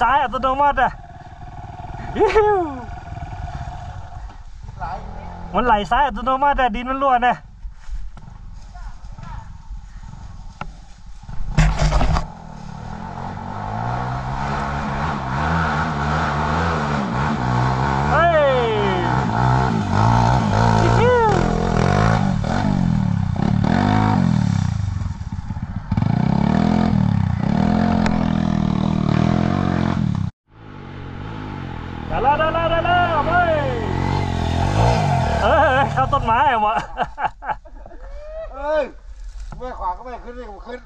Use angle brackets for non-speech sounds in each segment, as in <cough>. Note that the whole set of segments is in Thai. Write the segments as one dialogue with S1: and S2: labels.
S1: ซ้ายอัตโนมัติอะมันไหลซ้ายอัตโนมัติอะดินมันรั่วนะเฮ้ยอิ๊ว ได้แล้วได้แล้วได้แล้วเฮ้ยเอ้ยเข้าต้นไม้อะวะ
S2: เอ้ยไม่ขวาก็ไม่ขึ้นเลยกูขึ้น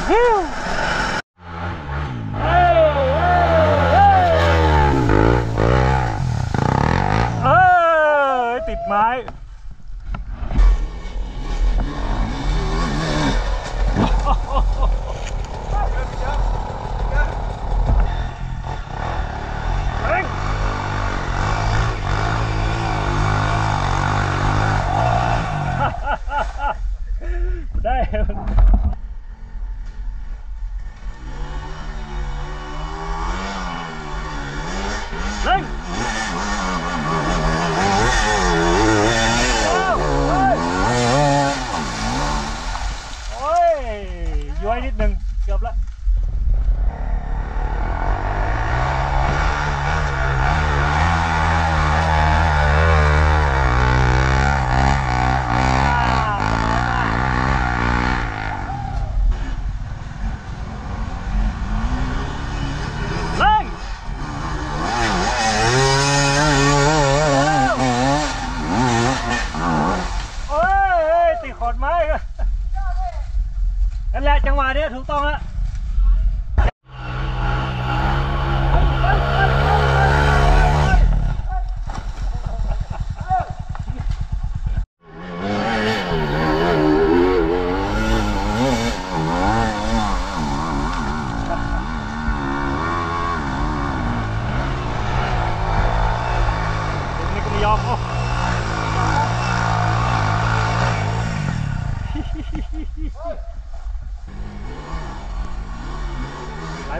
S1: เ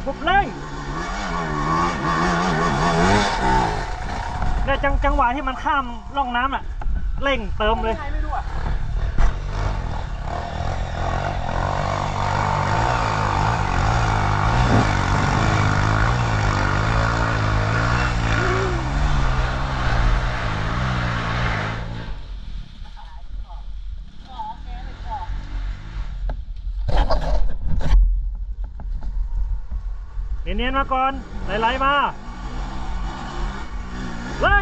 S1: ปุ๊บเร่งเนี่ยจังจังหวะที่มันข้ามร่องน้ำอะ เร่งเติมเลย นียนมาก่อนไหลๆมาเล่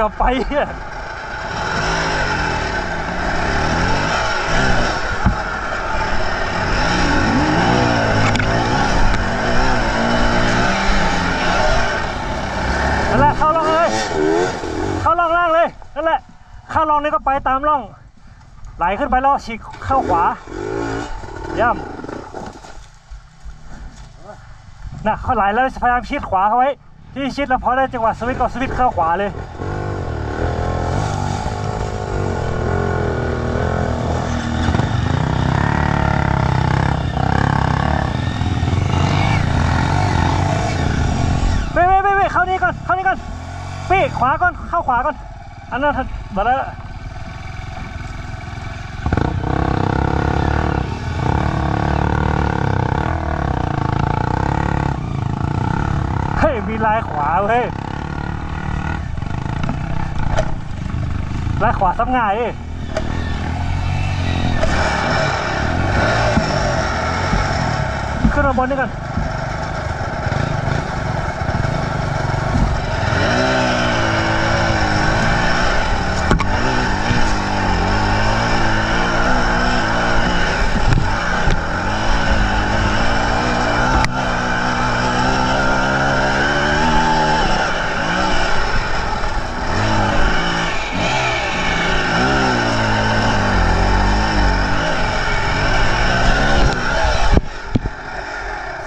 S1: กือบไปอะนั่นแหละเข้าร่องเลย เข้าร่องล่างเลย นั่นแหละ เข้าร่องนี้ก็ไปตามร่อง ไหลขึ้นไปแล้วฉีกเข้าขวา ย่ำน่ะเขาไหลแล้วพยายามชิดขวาเขาไว้ ที่ชิดแล้วพอได้จังหวะสวิตก็สวิตเข้าขวาเลย เว้ยเว้ยเว้ยเว้ยเข้านี่ก่อน เข้านี่ก่อนปี้ ขวาก่อน เข้าขวาก่อน อันนั้นถ้าบัดแล้วเฮ้ย มีลายขวาเว้ยลายขวาซับง่ายเอ้ขึ้นมาบนนี่ก่อน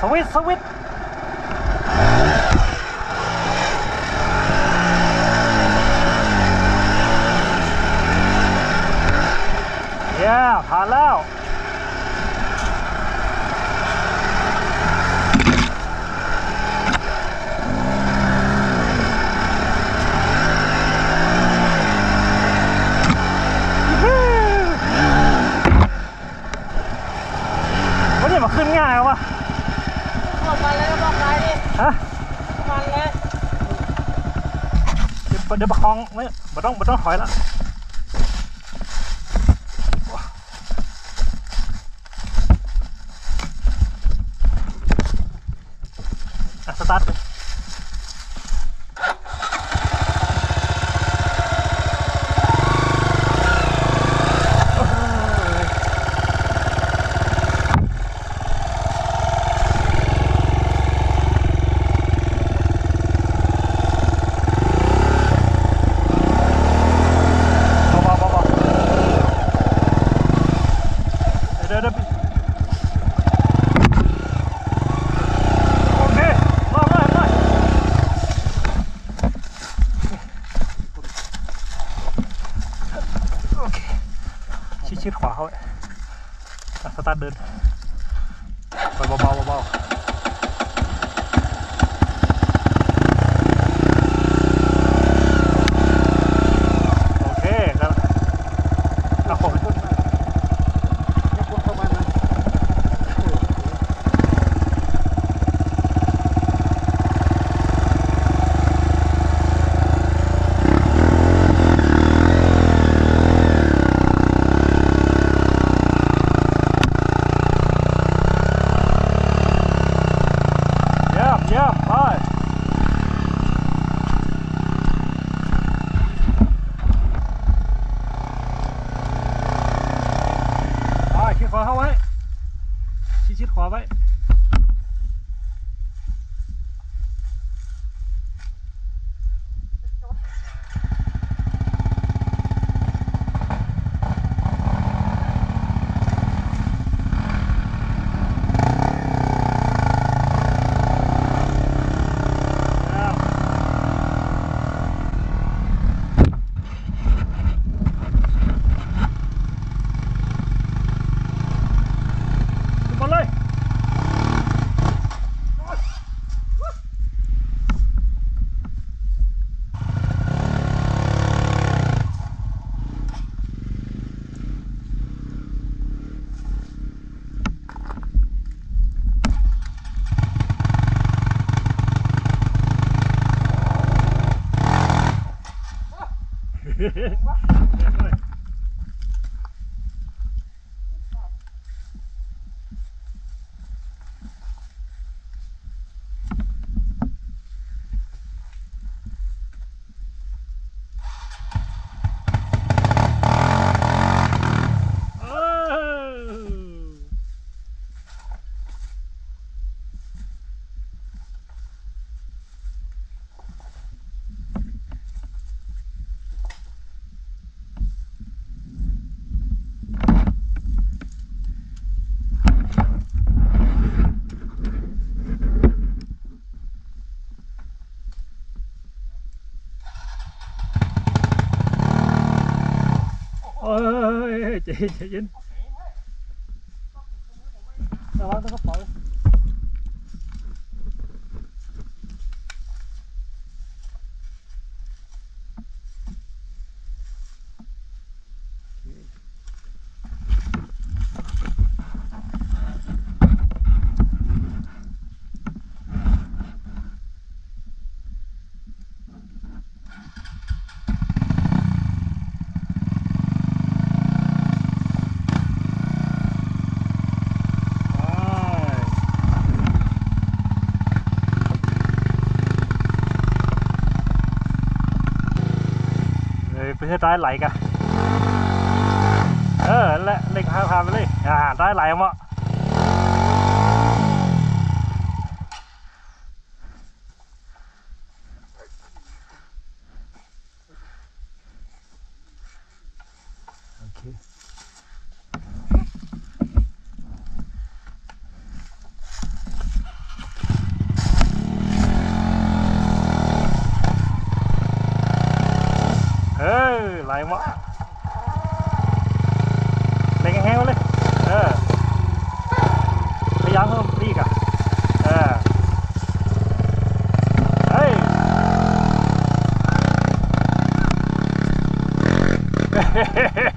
S1: สวิตช์สวิตช์เย้ผ่านแล้ว วันนี้มาขึ้นง่ายวะ
S3: ออกมาเลยก็บอกไปดิ
S1: ฮะ
S3: มันเลย
S1: เดี๋ยวประคองไม่ไม่ต้องไม่ต้องถอยแล้วอะสตาร์ทเลยโอ้ยเบาๆเบาๆเดี๋ยวเดี๋ยวเดี๋ยวโอเครอบหน่อยรอบหน่อยโอเคชิดชิดขวาเขาไว้ อ่ Chạy. ไปเที่
S2: ยว
S1: ใต้ไหลกันเออและเล็กพาพาไปเลยอ่าใต้ไหลมา Hehehehe <laughs>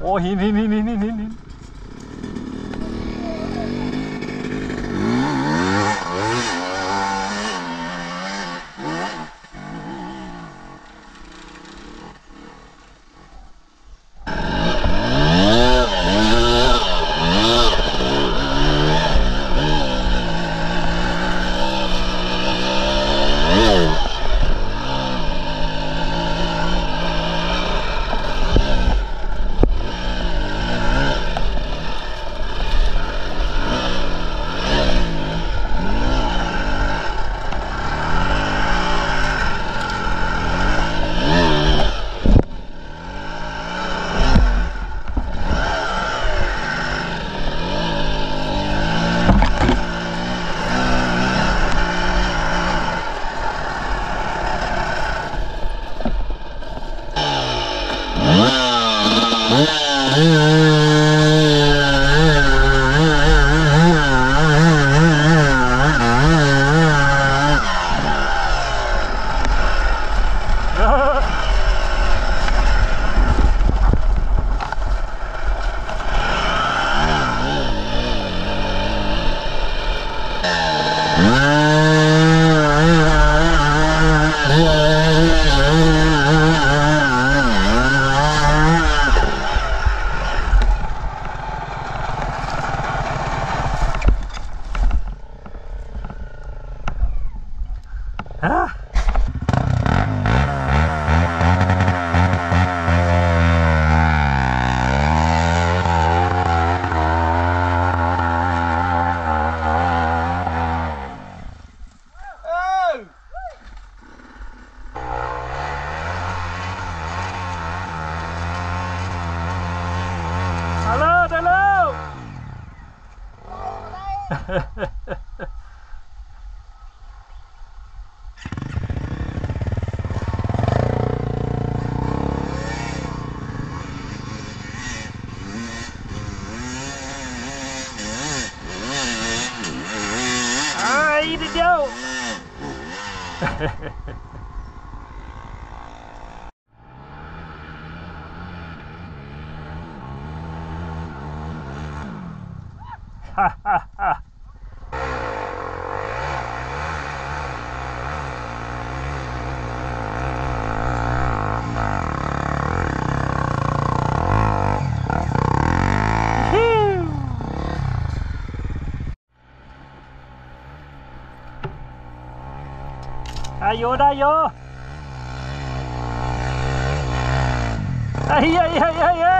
S1: โอ้หินหินหิ ฮ่าฮ่าฮ่าฮิ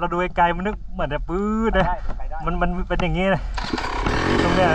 S1: เราดูไกลๆมันนึกเหมือนจะปื้ดนะ
S2: ได้ไปได้
S1: มันมันเป็นอย่างงี้นะตรงเนี้ย